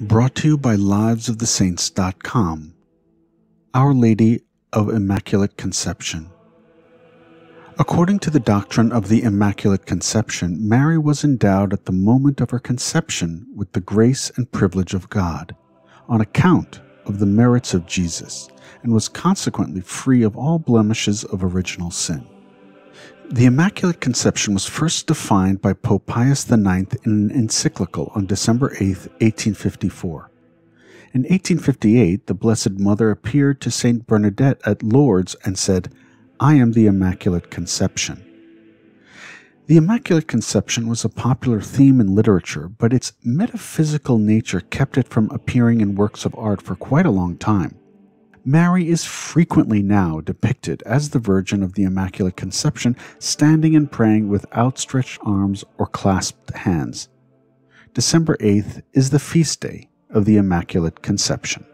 Brought to you by livesofthesaints.com. Our Lady of Immaculate Conception. According to the doctrine of the Immaculate Conception, Mary was endowed at the moment of her conception with the grace and privilege of God, on account of the merits of Jesus, and was consequently free of all blemishes of original sin. The Immaculate Conception was first defined by Pope Pius IX in an encyclical on December 8, 1854. In 1858, the Blessed Mother appeared to Saint Bernadette at Lourdes and said, I am the Immaculate Conception. The Immaculate Conception was a popular theme in literature, but its metaphysical nature kept it from appearing in works of art for quite a long time. Mary is frequently now depicted as the Virgin of the Immaculate Conception, standing and praying with outstretched arms or clasped hands. December 8th is the feast day of the Immaculate Conception.